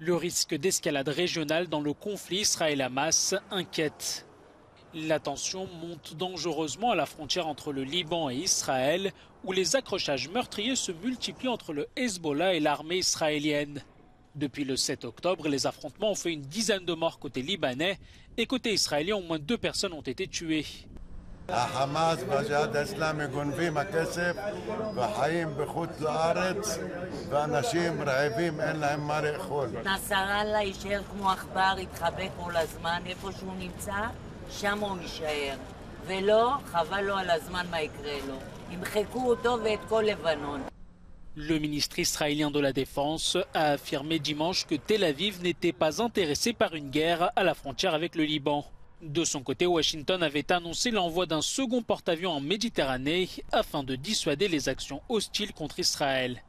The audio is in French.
Le risque d'escalade régionale dans le conflit Israël-Hamas inquiète. La tension monte dangereusement à la frontière entre le Liban et Israël, où les accrochages meurtriers se multiplient entre le Hezbollah et l'armée israélienne. Depuis le 7 octobre, les affrontements ont fait une dizaine de morts côté libanais et côté israélien, au moins deux personnes ont été tuées. Le ministre israélien de la Défense a affirmé dimanche que Tel Aviv n'était pas intéressé par une guerre à la frontière avec le Liban. De son côté, Washington avait annoncé l'envoi d'un second porte-avions en Méditerranée afin de dissuader les actions hostiles contre Israël.